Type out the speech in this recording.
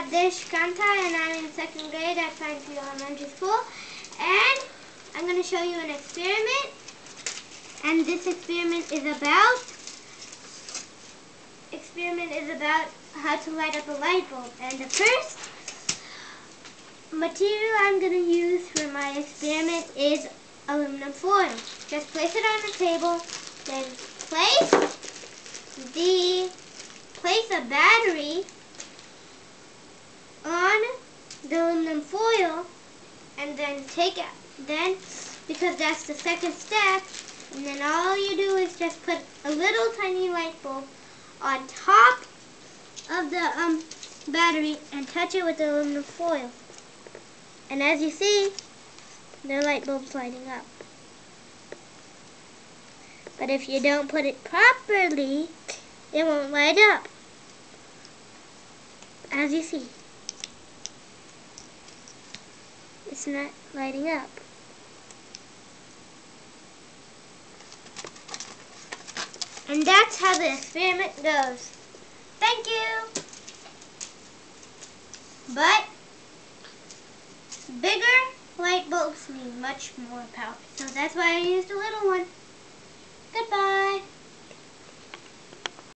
Adesh Kantha and I'm in second grade at Pine Elementary School. And I'm going to show you an experiment. And this experiment is about experiment is about how to light up a light bulb. And the first material I'm going to use for my experiment is aluminum foil. Just place it on the table, then place the place a battery on the aluminum foil and then take it. Then because that's the second step and then all you do is just put a little tiny light bulb on top of the um, battery and touch it with the aluminum foil. And as you see the light bulb's lighting up. But if you don't put it properly it won't light up. As you see it's not lighting up. And that's how the experiment goes. Thank you. But bigger light bulbs need much more power. So that's why I used a little one.